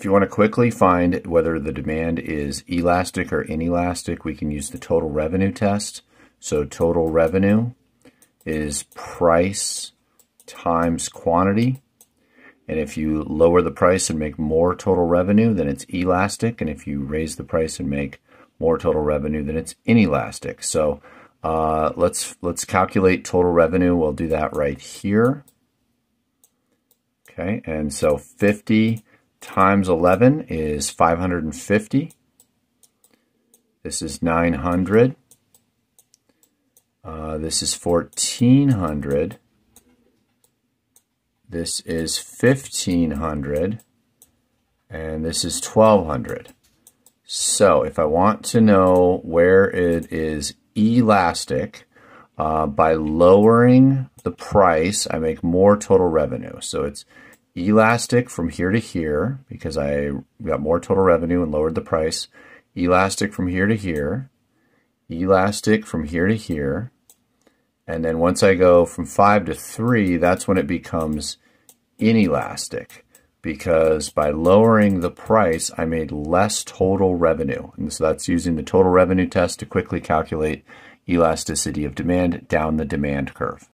If you want to quickly find whether the demand is elastic or inelastic, we can use the total revenue test. So total revenue is price times quantity. And if you lower the price and make more total revenue, then it's elastic. And if you raise the price and make more total revenue, then it's inelastic. So uh, let's let's calculate total revenue. We'll do that right here. Okay, and so 50 times 11 is 550. This is 900. Uh, this is 1400. This is 1500. And this is 1200. So if I want to know where it is elastic, uh, by lowering the price, I make more total revenue. So it's elastic from here to here because I got more total revenue and lowered the price. Elastic from here to here. Elastic from here to here. And then once I go from 5 to 3, that's when it becomes inelastic because by lowering the price, I made less total revenue. And so that's using the total revenue test to quickly calculate elasticity of demand down the demand curve.